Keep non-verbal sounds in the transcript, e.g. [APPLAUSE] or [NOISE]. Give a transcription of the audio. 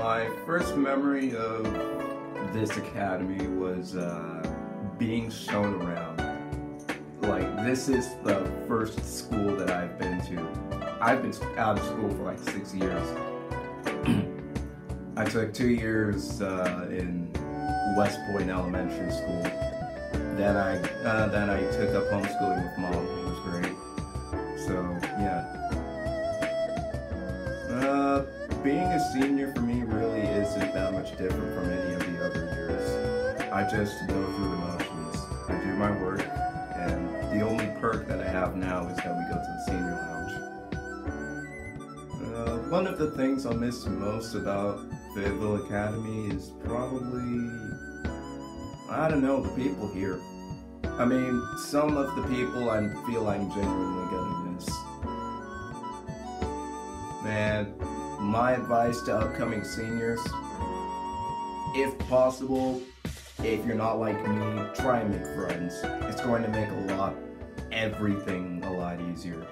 My first memory of this academy was uh, being shown around. Like, this is the first school that I've been to. I've been out of school for like six years. [CLEARS THROAT] I took two years uh, in West Point Elementary School. Then I uh, then I took up homeschooling with mom. Being a senior for me really isn't that much different from any of the other years. I just go through the motions. I do my work, and the only perk that I have now is that we go to the senior lounge. Uh, one of the things I'll miss most about Fayetteville Academy is probably, I don't know, the people here. I mean, some of the people I feel I'm genuinely gonna miss. Man, my advice to upcoming seniors, if possible, if you're not like me, try and make friends. It's going to make a lot, everything a lot easier.